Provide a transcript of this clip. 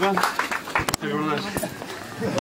man.